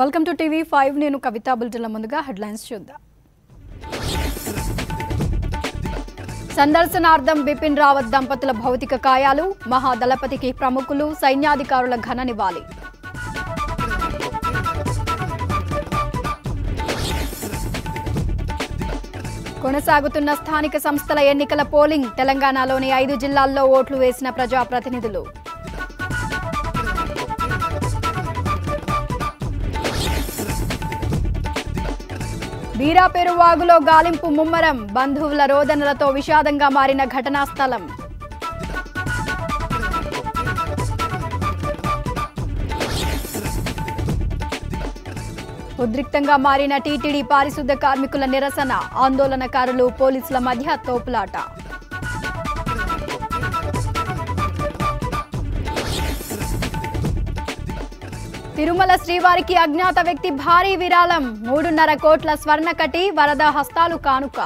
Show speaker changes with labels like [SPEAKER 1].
[SPEAKER 1] Welcome to TV five. నేను కవితా బుల్టన్ల ముందుగా headlines చూద్దాం. సందర్శనార్థం బిపిన్ రావత్ దంపతుల భౌతిక కాయాలు మహాదళపతికి ప్రముఖులు సైన్యాధికారుల ఘన నివాళి. కొనసాగుతున్న స్థానిక సంస్థల ఎన్నికల పోలింగ్ తెలంగాణలోని ఐదు జిల్లాల్లో ఓట్లు వేసిన ప్రజాప్రతినిధులు. వీరాపేరు వాగులో గాలింపు ముమ్మరం. బంధువుల రోదనలతో విషాదంగా మారిన ఘటనా స్థలం ఉద్రిక్తంగా మారిన టీటీడీ పారిశుద్ధ కార్మికుల నిరసన. ఆందోళనకారులు పోలీసుల మధ్య తోపులాట. తిరుమల శ్రీవారికి అజ్ఞాత వ్యక్తి భారీ విరాళం. మూడున్నర కోట్ల స్వర్ణకటి వరద హస్తాలు కానుక.